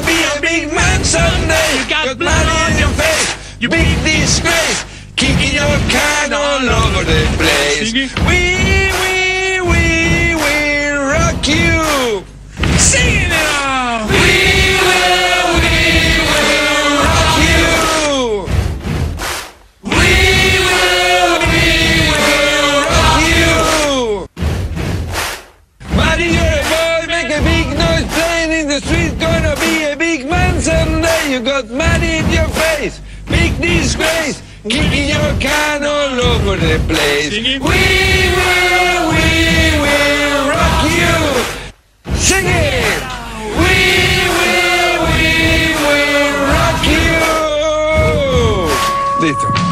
gonna be a big man someday. You got Got blood on your face. You big disgrace. Kicking your can all over the place. Singing. We, we, we will rock you. Singing it all. We will, we will rock you. We will, we will rock you. Buddy, you're a boy, make a big noise playing in the street. Gonna be You got money in your face, big disgrace. Kicking your can all over the place. We will, we will rock you. Sing it. We will, we will rock you. Listo.